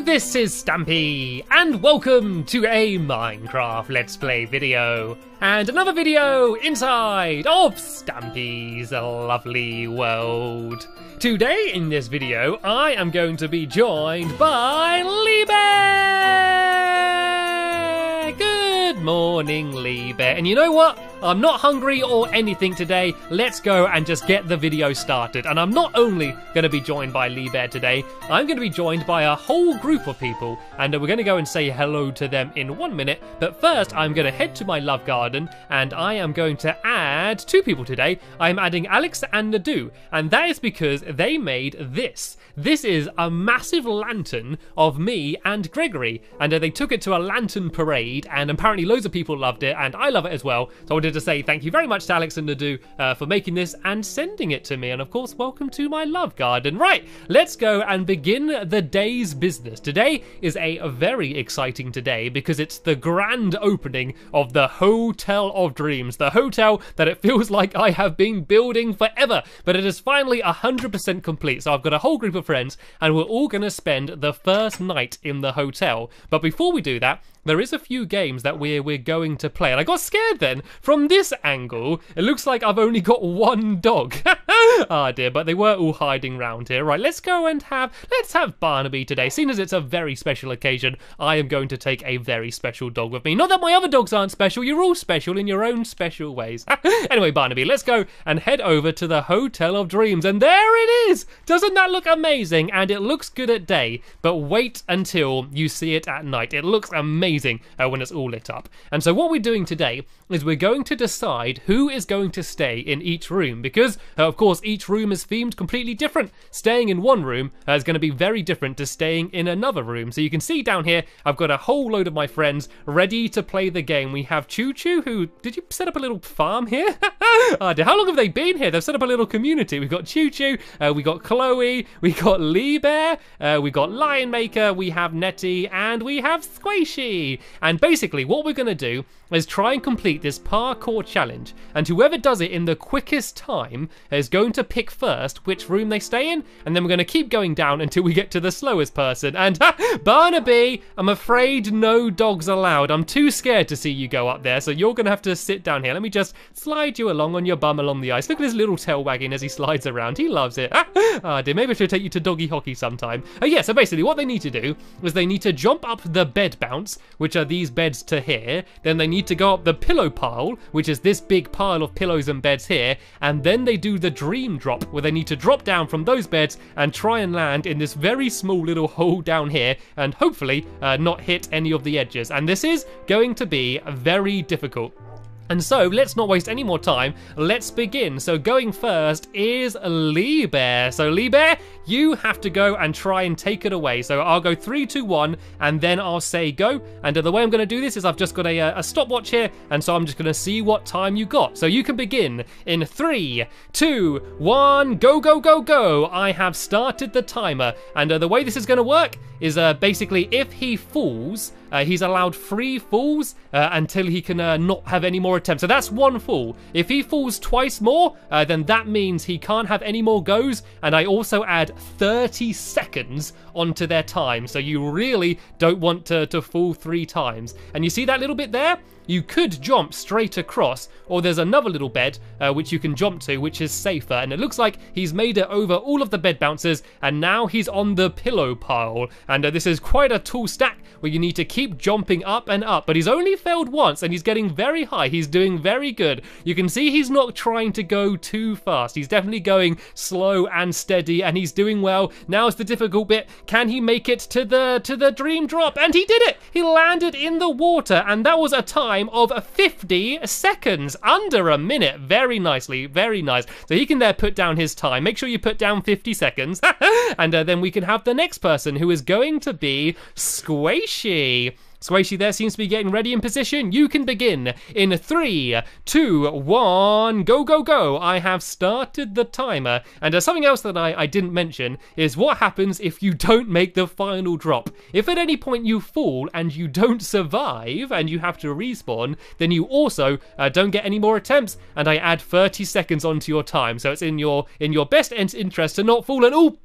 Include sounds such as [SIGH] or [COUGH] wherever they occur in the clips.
this is Stampy, and welcome to a Minecraft Let's Play video. And another video inside of Stampy's lovely world. Today in this video, I am going to be joined by Lee Good morning, Lee And you know what? I'm not hungry or anything today. Let's go and just get the video started. And I'm not only going to be joined by Lee Bear today, I'm going to be joined by a whole group of people. And we're going to go and say hello to them in one minute. But first, I'm going to head to my love garden and I am going to add two people today. I'm adding Alex and Nadu. And that is because they made this. This is a massive lantern of me and Gregory. And they took it to a lantern parade. And apparently, loads of people loved it. And I love it as well. So I wanted to say thank you very much to Alex and Nadu uh, for making this and sending it to me. And of course, welcome to my love garden. Right, let's go and begin the day's business. Today is a very exciting today because it's the grand opening of the Hotel of Dreams, the hotel that it [LAUGHS] feels like I have been building forever, but it is finally 100% complete. So I've got a whole group of friends and we're all going to spend the first night in the hotel. But before we do that, there is a few games that we're we're going to play. And I got scared then. From this angle, it looks like I've only got one dog. [LAUGHS] Ah oh dear, but they were all hiding round here. Right, let's go and have let's have Barnaby today. Seeing as it's a very special occasion, I am going to take a very special dog with me. Not that my other dogs aren't special, you're all special in your own special ways. [LAUGHS] anyway, Barnaby, let's go and head over to the Hotel of Dreams. And there it is! Doesn't that look amazing? And it looks good at day, but wait until you see it at night. It looks amazing amazing uh, when it's all lit up. And so what we're doing today is we're going to decide who is going to stay in each room because, uh, of course, each room is themed completely different. Staying in one room uh, is going to be very different to staying in another room. So you can see down here, I've got a whole load of my friends ready to play the game. We have Choo Choo, who did you set up a little farm here? oh, [LAUGHS] dear. How long have they been here? They've set up a little community. We've got Choo Choo, uh, we got Chloe, [LAUGHS] we got Lee Bear, uh, we got Lion Maker, we have Nettie, and we have Squishy. And basically, what we're going to do is try and complete this parkour challenge. And whoever does it in the quickest time is going to pick first which room they stay in. And then we're going to keep going down until we get to the slowest person. And Barnaby, I'm afraid no dogs allowed. I'm too scared to see you go up there. So you're going to have to sit down here. Let me just slide you along on your bum along the ice. Look at his little tail wagging as he slides around. He loves it. Ah, dear. Maybe I should take you to doggy hockey sometime. Oh, yeah. So basically, what they need to do is they need to jump up the bed bounce, which are these beds to here. Then they need to go up the pillow pile, which is this big pile of pillows and beds here. And then they do the dream drop, where they need to drop down from those beds and try and land in this very small little hole down here. And hopefully uh, not hit any of the edges. And this is going to be very difficult. And so, let's not waste any more time. Let's begin. So, going first is Lee Bear. So, Lee Bear, you have to go and try and take it away. So, I'll go three, two, one, and then I'll say go. And the way I'm going to do this is I've just got a, uh, a stopwatch here, and so I'm just going to see what time you got. So, you can begin in three, two, one, go, go, go, go. I have started the timer. And uh, the way this is going to work is uh, basically if he falls, uh, he's allowed three falls uh, until he can uh, not have any more attempts. So that's one fall. If he falls twice more, uh, then that means he can't have any more goes. And I also add 30 seconds onto their time. So you really don't want to, to fall three times. And you see that little bit there? You could jump straight across, or there's another little bed uh, which you can jump to, which is safer. And it looks like he's made it over all of the bed bouncers, and now he's on the pillow pile. And uh, this is quite a tall stack where you need to keep jumping up and up. But he's only failed once, and he's getting very high. He's doing very good. You can see he's not trying to go too fast. He's definitely going slow and steady, and he's doing well. Now Now's the difficult bit. Can he make it to the to the dream drop? And he did it. He landed in the water, and that was a time of 50 seconds, under a minute. Very nicely, very nice. So he can there put down his time. Make sure you put down 50 seconds, [LAUGHS] and uh, then we can have the next person who is going to be Squishy. Squishy there seems to be getting ready in position. You can begin in three, two, one, go, go, go. I have started the timer. And uh, something else that I, I didn't mention is what happens if you don't make the final drop. If at any point you fall and you don't survive and you have to respawn, then you also uh, don't get any more attempts. And I add 30 seconds onto your time. So it's in your in your best interest to not fall and oh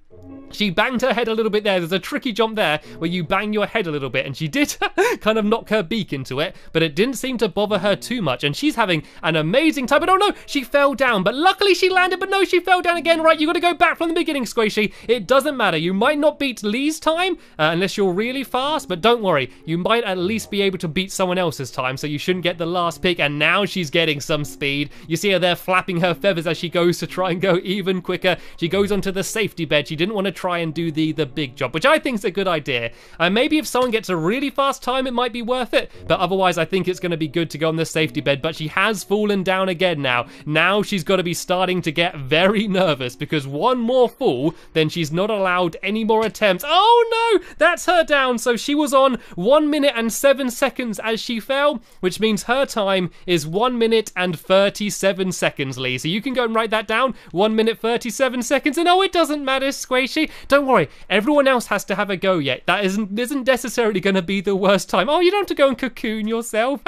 She banged her head a little bit there. There's a tricky jump there where you bang your head a little bit, and she did [LAUGHS] kind of knock her beak into it, but it didn't seem to bother her too much. And she's having an amazing time. But oh no, she fell down. But luckily she landed, but no, she fell down again. Right, you got to go back from the beginning, Squishy. It doesn't matter. You might not beat Lee's time uh, unless you're really fast, but don't worry. You might at least be able to beat someone else's time, so you shouldn't get the last pick. And now she's getting some speed. You see her there flapping her feathers as she goes to try and go even quicker. She goes onto the safety bed. She didn't want to try and do the, the big job, which I think is a good idea. Uh, maybe if someone gets a really fast time, it might be worth it, but otherwise I think it's going to be good to go on the safety bed, but she has fallen down again now. Now she's got to be starting to get very nervous because one more fall, then she's not allowed any more attempts. Oh no, that's her down. So she was on one minute and seven seconds as she fell, which means her time is one minute and 37 seconds, Lee. So you can go and write that down. One minute, 37 seconds. And oh, it doesn't matter, Squishy. Don't worry, everyone else has to have a go yet. That isn't isn't necessarily going to be the worst time. Oh, you don't have to go and cocoon yourself.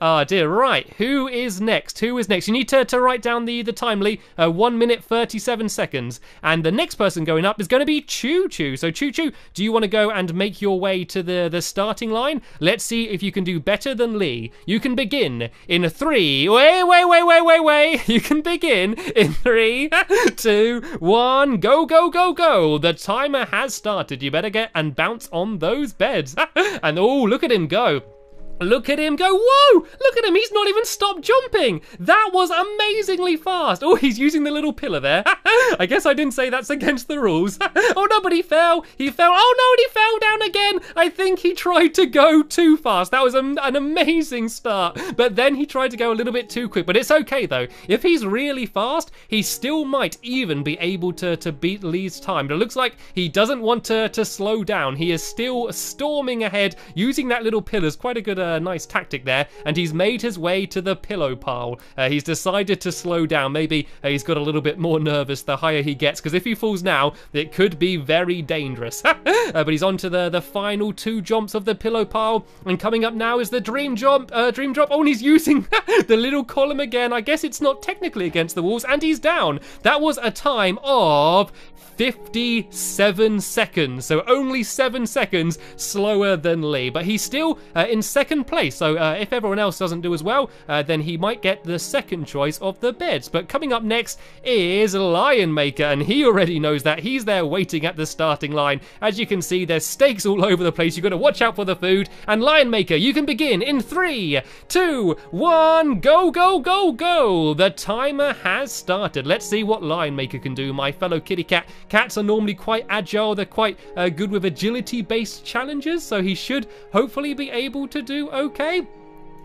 oh [LAUGHS] dear. Right, who is next? Who is next? You need to, to write down the the timely uh, one minute thirty seven seconds, and the next person going up is going to be Choo Choo. So Choo Choo, do you want to go and make your way to the the starting line? Let's see if you can do better than Lee. You can begin in three. Wait, wait, wait, wait, wait, wait. [LAUGHS] You can begin in three, [LAUGHS] two, one. Go, go, go, go. The timer has started. You better get and bounce on those beds. [LAUGHS] and oh, look at him go. Look at him go. Whoa! Look at him. He's not even stopped jumping. That was amazingly fast. Oh, he's using the little pillar there. [LAUGHS] I guess I didn't say that's against the rules. [LAUGHS] oh, no, but he fell. He fell. Oh, no, and he fell down again. I think he tried to go too fast. That was a, an amazing start. But then he tried to go a little bit too quick. But it's okay, though. If he's really fast, he still might even be able to, to beat Lee's time. But it looks like he doesn't want to, to slow down. He is still storming ahead using that little pillar. Is quite a good uh, nice tactic there, and he's made his way to the pillow pile. Uh, he's decided to slow down. Maybe uh, he's got a little bit more nervous the higher he gets, because if he falls now, it could be very dangerous. [LAUGHS] uh, but he's on to the, the final two jumps of the pillow pile, and coming up now is the dream jump, uh, dream drop. Oh, and he's using [LAUGHS] the little column again. I guess it's not technically against the walls, and he's down. That was a time of 57 seconds. So only 7 seconds slower than Lee. But he's still uh, in second place. So uh, if everyone else doesn't do as well, uh, then he might get the second choice of the beds. But coming up next is Lion Maker. And he already knows that. He's there waiting at the starting line. As you can see, there's steaks all [LAUGHS] over the place. You've got to watch out for the food. And Lion Maker, you can begin in three, two, one, go, go, go, go. The timer has started. Let's see what Lion Maker can do, my fellow kitty cat. Cats are normally quite agile, they're quite uh, good with agility based challenges, so he should hopefully be able to do okay.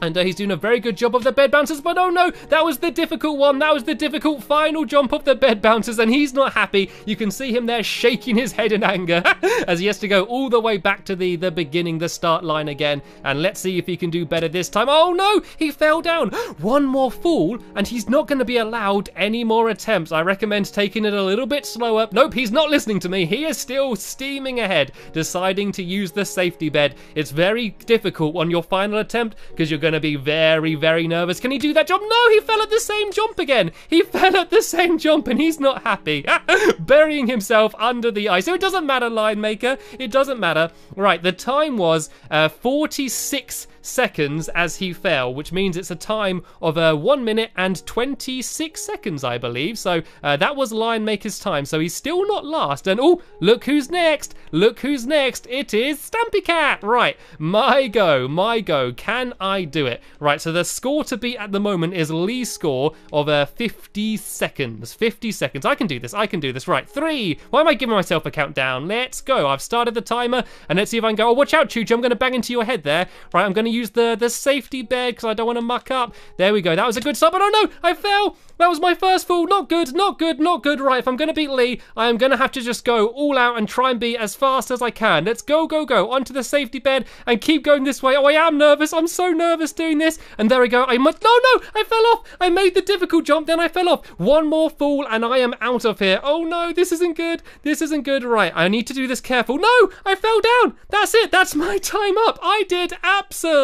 And uh, he's doing a very good job of the bed bouncers, but oh no, that was the difficult one. That was the difficult final jump of the bed bouncers, and he's not happy. You can see him there shaking his head in anger [LAUGHS] as he has to go all the way back to the, the beginning, the start line again. And let's see if he can do better this time. Oh no, he fell down. [GASPS] One more fall, and he's not going to be allowed any more attempts. I recommend taking it a little bit slower. Nope, he's not listening to me. He is still steaming ahead, deciding to use the safety bed. It's very difficult on your final attempt because you're going going to be very, very nervous. Can he do that jump? No, he fell at the same jump again. He [LAUGHS] fell at the same jump and he's not happy. [LAUGHS] Burying himself under the ice. So it doesn't matter, Lion Maker. It doesn't matter. Right, the time was uh, 46 seconds as he fell, which means it's a time of uh, 1 minute and 26 seconds, I believe. So uh, that was Lion Maker's time. So he's still not last. And oh, look who's next. Look who's next. It is Stampy Cat. Right, my go, my go. Can I do it? Right, so the score to beat at the moment is Lee's score of uh, 50 seconds. 50 seconds. I can do this. I can do this. Right, three. Why am I giving myself a countdown? Let's go. I've started the timer and let's see if I can go. Oh, watch out, Choo Choo. I'm going to bang into your head there. Right, I'm going to use the, the safety bed because I don't want to muck up. There we go. That was a good start, but oh no, I fell. That was my first fall. Not good, not good, not good. Right, if I'm going to beat Lee, I am going to have to just go all out and try and be as fast as I can. Let's go, go, go onto the safety bed and keep going this way. Oh, I am nervous. I'm so nervous doing this. And there we go. I must. No, no, I fell off. I made the difficult jump, then I fell off. One more fall and I am out of here. Oh no, this isn't good. This isn't good. Right, I need to do this careful. No, I fell down. That's it. That's my [LAUGHS] time up. I did absolutely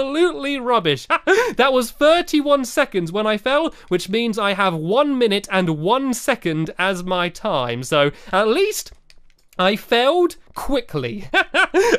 rubbish. [LAUGHS] that was 31 seconds when I fell, which means I have one minute and one second as my time. So at least I failed quickly. [LAUGHS]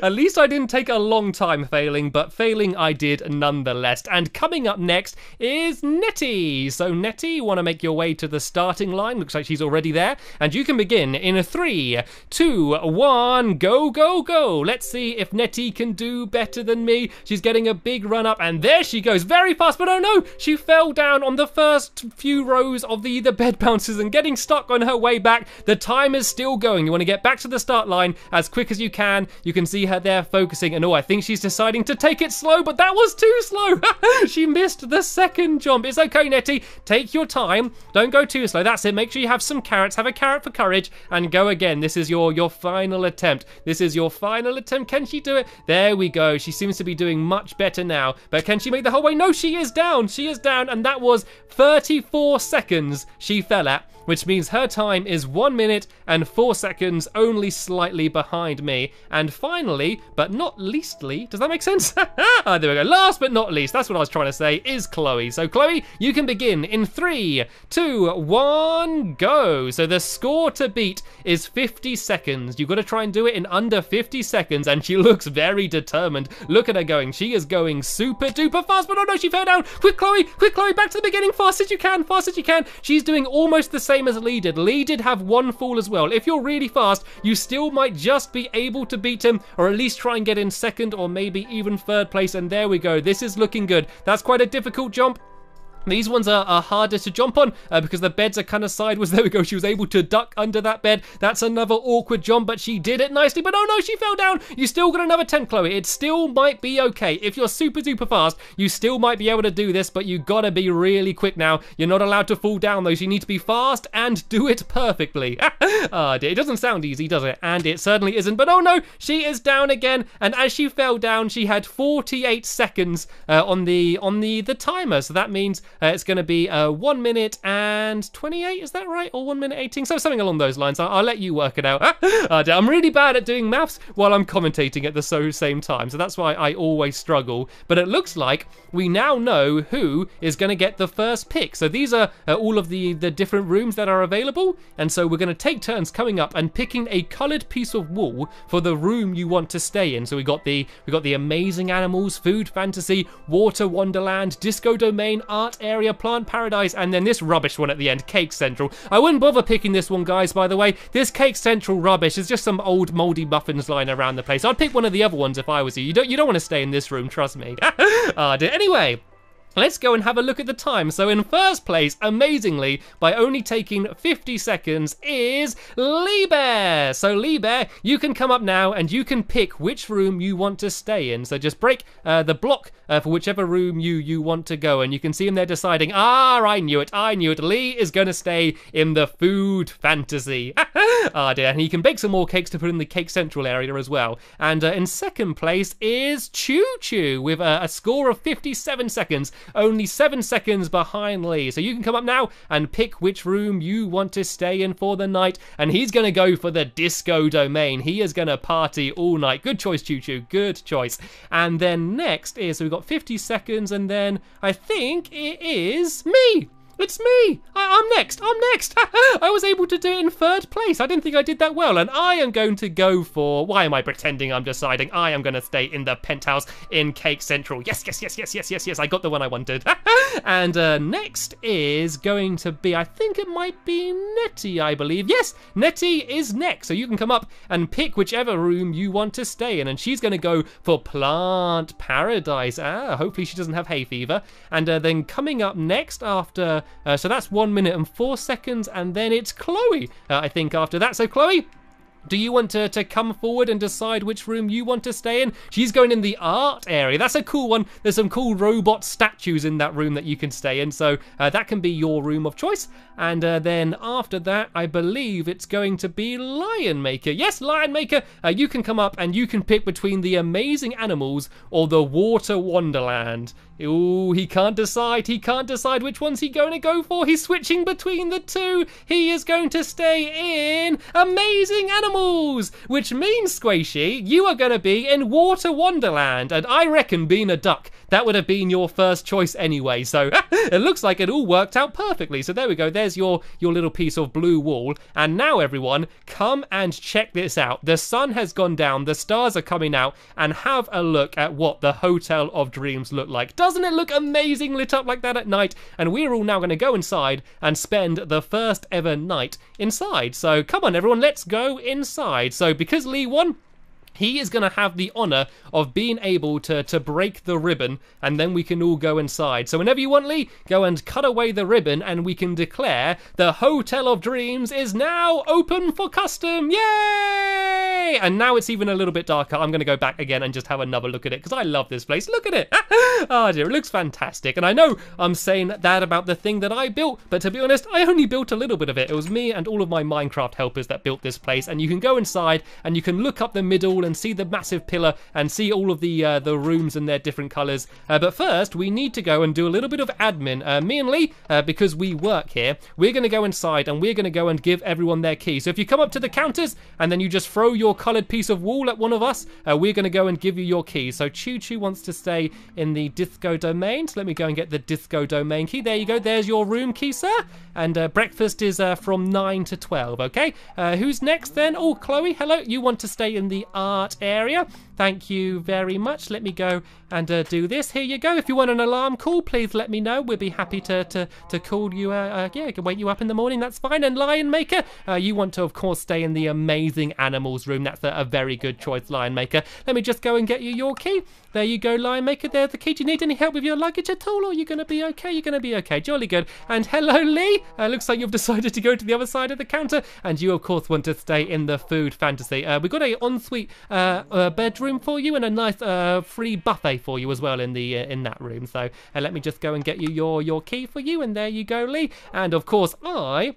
At least I didn't take a long time failing, but failing I did nonetheless. And coming up next is Nettie. So Nettie, want to make your way to the starting line. Looks like she's already there. And you can begin in a three, two, one, go, go, go. Let's see if Nettie can do better than me. She's getting a big run up, and there she goes, very fast. But oh no, she fell down on the first few rows of the, the bed bounces and getting stuck on her way back. The time is still going. You want to get back to the start line as quick as you can. You can see her there focusing, and oh, I think she's deciding to take it slow, but that was too slow. [LAUGHS] she missed the second jump. It's okay, Nettie. Take your time. Don't go too slow. That's it. Make sure you have some carrots. Have a carrot for courage, and go again. This is your your final attempt. This is your final attempt. Can she do it? There we go. She seems to be doing much better now. But can she make the whole way? No, she is down. She is down, and that was 34 seconds she fell at which means her time is 1 minute and 4 seconds, only slightly behind me. And finally, but not leastly, does that make sense? [LAUGHS] ah, there we go. Last but not least, that's what I was trying to say, is Chloe. So Chloe, you can begin in three, two, one, go. So the score to beat is 50 seconds. You've got to try and do it in under 50 seconds, and she [LAUGHS] looks very determined. Look at her going. She is going super duper fast, but oh no, she fell down. Quick, Chloe, quick, Chloe, back to the beginning, fast as you can, fast as you can. She's doing almost the same same as Lee did. Lee did have one fall as well. If you're really fast, you still might just be able to beat him, or at least try and get in second, or maybe even third place. And there we go. This is looking good. That's quite a difficult jump. These ones are, are harder to jump on uh, because the beds are kind of sideways. [LAUGHS] There we go. She was able to duck under that bed. That's another awkward jump, but she did it nicely. But oh no, she fell down. You still got another 10, Chloe. It still might be okay. If you're super duper fast, you still might be able to do this, but you gotta be really quick now. You're not allowed to fall down though. So you need to be fast and do it perfectly. oh [LAUGHS] dear, it doesn't sound easy, does it? And it certainly isn't. But oh no, she is down again. And as she fell down, she had 48 seconds uh, on the on the the timer. So that means uh, it's going to be uh, 1 minute and 28, is that right? Or 1 minute 18? So something along those lines. I'll, I'll let you work it out. [LAUGHS] I'm really bad at doing maths while I'm commentating at the so same time. So that's why I always struggle. But it looks like we now know who is going to get the first pick. So these are uh, all of the, the different rooms that are available. And so we're going to take turns coming up and picking a coloured piece of wool for the room you want to stay in. So we got the we got the amazing animals, food fantasy, water wonderland, disco domain, art area, Plant Paradise, and then this rubbish one at the end, Cake Central. I wouldn't bother picking this one, guys, by the way. This Cake Central rubbish is just some old mouldy muffins lying around the place. I'd pick one of the other ones if I was you. You don't, you don't want to stay in this room, trust me. [LAUGHS] uh, anyway, Let's go and have a look at the time. So in first place, amazingly, by only taking 50 seconds, is Lee Bear. So Lee Bear, you can come up now and you can pick which room you want to stay in. So just break uh, the block uh, for whichever room you, you want to go. And you can see him there deciding, ah, I knew it, I knew it. Lee is going to stay in the food fantasy. [LAUGHS] ah dear, and he can bake some more cakes to put in the Cake Central area as well. And uh, in second place is Choo Choo with uh, a score of 57 seconds only seven seconds behind Lee. So you can come up now and pick which room you want to stay in for the night. And he's going to go for the disco domain. He is going to party all night. Good choice, Choo Choo. Good choice. And then next is, so we've got 50 seconds, and then I think it is me. It's me! I, am next! I'm next! [LAUGHS] I was able to do it in third place. I didn't think I did that well. And I am going to go for. Why am I pretending I'm deciding? I am going to stay in the penthouse in Cake Central. Yes, yes, yes, yes, yes, yes, yes. I got the one I wanted. [LAUGHS] and uh, next is going to be. I think it might be Nettie, I believe. Yes, Nettie is next. So you can come up and pick whichever room you want to stay in. And she's going to go for Plant Paradise. Ah, hopefully she doesn't have hay fever. And uh, then coming up next after uh, so that's one minute and four seconds, and then it's Chloe, uh, I think, after that. So, Chloe, do you want to, to come forward and decide which room you want to stay in? She's going in the art area. That's a cool one. There's some cool robot statues in that room that you can stay in. So uh, that can be your room of choice. And uh, then after that, I believe it's going to be Lion Maker. Yes, Lion Maker. Uh, you can come up and you can pick between the amazing animals or the water wonderland. Ooh, he can't decide. He can't decide which one's he going to go for. He's switching between the two. He is going to stay in Amazing Animals which means, Squishy, you are going to be in Water Wonderland. And I reckon being a duck, that would have been your first choice anyway. So [LAUGHS] it looks like it all worked out perfectly. So there we go. There's your, your little piece of blue wall. And now, everyone, come and check this out. The sun has gone down, the stars are coming out, and have a look at what the Hotel of Dreams look like. Doesn't it look amazing lit up like that at night? And we're all now going to go inside and spend the first ever night inside. So come on, everyone, let's go inside. So because Lee won, he is going to have the honor of being able to, to break the ribbon and then we can all go inside. So whenever you want, Lee, go and cut away the ribbon and we can declare the Hotel of Dreams is now open for custom. Yay! And now it's even a little bit darker. I'm going to go back again and just have another look at it because I love this place. Look at it. oh [LAUGHS] dear, it looks fantastic. And I know I'm saying that about the thing that I built, but to be honest, I only built a little bit of it. It was me and all of my Minecraft helpers that built this place. And you can go inside and you can look up the middle and see the massive pillar and see all of the uh, the rooms and their different colours. Uh, but first, we need to go and do a little bit of admin. Uh, me and Lee, uh, because we work here, we're going to go inside and we're going to go and give everyone their key. So if you come up to the counters and then you just throw your coloured piece of wall at one of us, uh, we're going to go and give you your key. So Choo Choo wants to stay in the disco domain. So let me go and get the disco domain key. There you go. There's your room key, sir. And uh, breakfast is from 9 to 12, okay? who's next then? Oh, Chloe, hello. You want to stay in the art area. Thank you very much. Let me go and uh, do this. Here you go. If you want an alarm call, please let me know. We'll be happy to to, to call you. Uh, uh, yeah, can wake you up in the morning. That's fine. And Lion Maker, uh, you want to of course stay in the amazing animals room. That's a, a, very good choice, Lion Maker. Let me just go and get you your key. There you go, Lion Maker. There's the key. Do you need any help with your luggage at all, or are you going to be okay? You're going to be okay. Jolly good. And hello, Lee. Uh, looks like you've [LAUGHS] decided to go to the other side of the counter, and you of course want to stay in the food fantasy. Uh, we've got a ensuite bedroom for you and a nice free buffet for you as well in the uh, in that room. So uh, let me just go and get you your your key for you, and there you go, Lee. And of course, I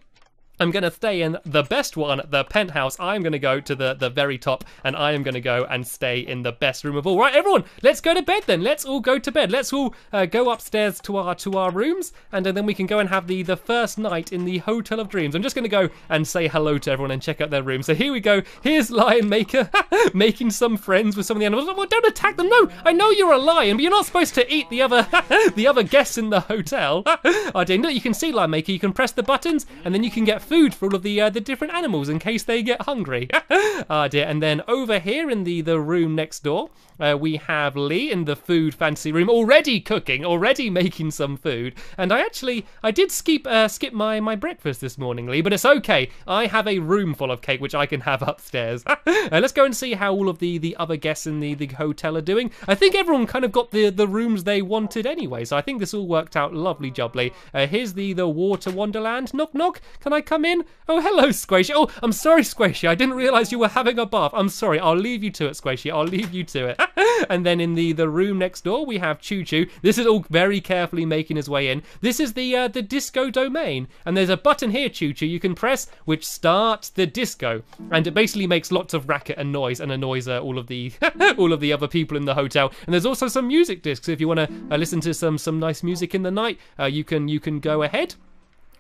I'm going to stay in the best one, the penthouse. I'm going to go to the, the very top and I am going to go and stay in the best room of all. Right, everyone, let's go to bed then. Let's all go to bed. Let's all uh, go upstairs to our to our rooms and then we can go and have the, the first night in the Hotel of Dreams. I'm just going to go and say hello to everyone and check out their room. So here we go. Here's Lion Maker [LAUGHS] making some friends with some of the animals. Well, don't attack them. No, I know you're a lion, but you're not supposed to eat the other [LAUGHS] the other guests in the hotel. [LAUGHS] I didn't you can see Lion Maker. You can press the buttons and then you can get food for all of the uh, the different animals in case they get hungry. [LAUGHS] ah dear. And then over here in the the room next door, uh, we have Lee in the food fantasy room already cooking, already [LAUGHS] making some food. And I actually I did skip uh, skip my my breakfast this morning, Lee, but it's okay. I have a room full of cake which I can have [LAUGHS] upstairs. [LAUGHS] uh, let's go and see how all of the the other guests in the the hotel are doing. I think everyone kind of got the the rooms they wanted anyway, so I think this all worked out lovely jubbly. Uh, here's the the water wonderland. Knock knock. Can I come in? Oh hello, Squishy. Oh, I'm sorry, Squishy. I didn't realise you were having a bath. I'm sorry. I'll leave you to it, Squishy. I'll leave you to it. [LAUGHS] and then in the, the room next door, we have Choo Choo. This is all very carefully making his way in. This is the uh, the disco domain. And there's a button here, Choo Choo, you can press, which starts the disco. And it basically makes lots of racket and noise and annoys uh, all of the [LAUGHS] all of the other people in the hotel. And there's also some music discs. If you want to uh, listen to some some nice music in the night, uh, you can you can go ahead.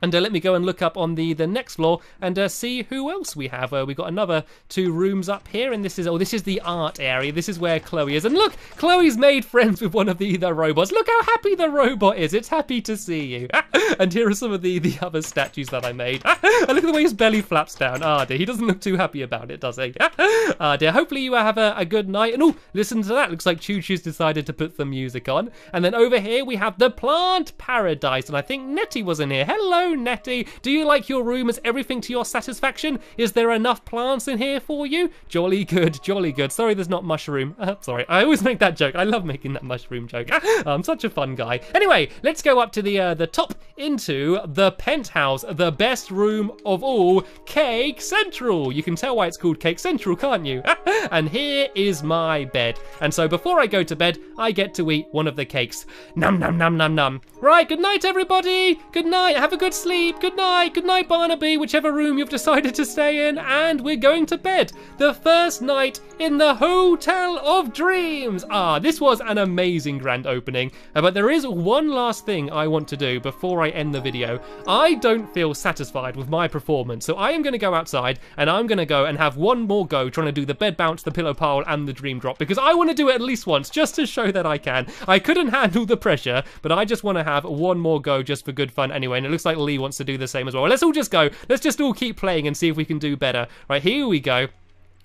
And uh, let me go and look up on the, the next floor and uh, see who else we have. Uh, we've got another two rooms up here, and this is oh, this is the art area. This is where Chloe is. And look, Chloe's made friends with one of the, the robots. Look how happy the robot is. It's happy to see you. [LAUGHS] and here are some of the, the other statues that I made. [LAUGHS] and look at the way his belly flaps down. Ah, dear, he doesn't look too happy about it, does he? [LAUGHS] ah, dear. Hopefully you have a, a good night. And oh, listen to that. Looks like Choo Choo's decided to put some music on. And then over here we have the plant paradise, and I think Nettie was in here. Hello, Nettie. Do you like your room? Is everything to your satisfaction? Is there enough plants in here for you? Jolly good, jolly good. Sorry there's not mushroom. Uh, sorry, I always make that joke. I love making that mushroom joke. [LAUGHS] I'm such a fun guy. Anyway, let's go up to the uh, the top into the penthouse, the best room of all, Cake Central. You can tell why it's called Cake Central, can't you? [LAUGHS] and here is my bed. And so before I go to bed, I get to eat one of the cakes. Num num num num num. Right, good night everybody. Good night. Have a good sleep. Good night. Good night, Barnaby, whichever room you've decided to stay in. And we're going to bed. The first night in the Hotel of Dreams. Ah, this was an amazing grand opening. Uh, but there is one last thing I want to do before I end the video. I don't feel satisfied with my performance, so I am going to go outside and I'm going to go and have one more go trying to do the bed bounce, the pillow pile, and the dream drop because I want to do it at least once just to show that I can. I couldn't [LAUGHS] handle the pressure, but I just want to have one more go just for good fun anyway. And it looks like Lee wants to do the same as well. Let's all just go. Let's just all keep playing and see if we can do better. Right, here we go.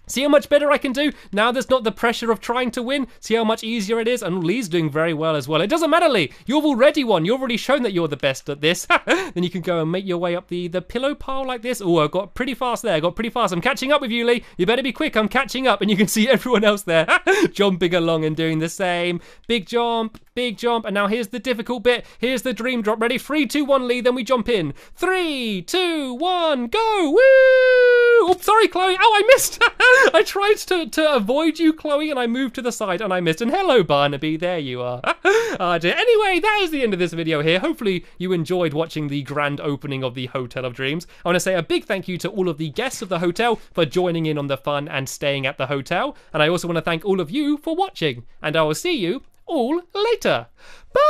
See how much better I can do? Now there's not the pressure of trying to win. See how much easier it is? And Lee's doing very well as well. It doesn't matter, Lee. You've already won. You've already shown that you're the best at this. [LAUGHS] then you can go and make your way up the, the pillow pile like this. Oh, I got pretty fast there. I got pretty fast. I'm catching up with you, Lee. You better be quick. I'm catching up. And you can see [LAUGHS] everyone else there [LAUGHS] jumping along and doing the same. Big jump, big jump. And now here's the difficult bit. Here's the dream drop. Ready? Three, two, one, Lee. Then we jump in. Three, two, one, go. Woo! Oh, sorry, Chloe. Oh, I missed. I tried to to, avoid you, Chloe, and I moved to the side and I missed. And hello, Barnaby, there you are. oh, [LAUGHS] dear. Anyway, that is the end of this video here. Hopefully you enjoyed watching the grand opening of the Hotel of Dreams. I want to say a big thank you to all of the guests of the hotel for joining in on the fun and staying at the hotel. And I also want to thank all of you for watching. And I will see you all later. Bye!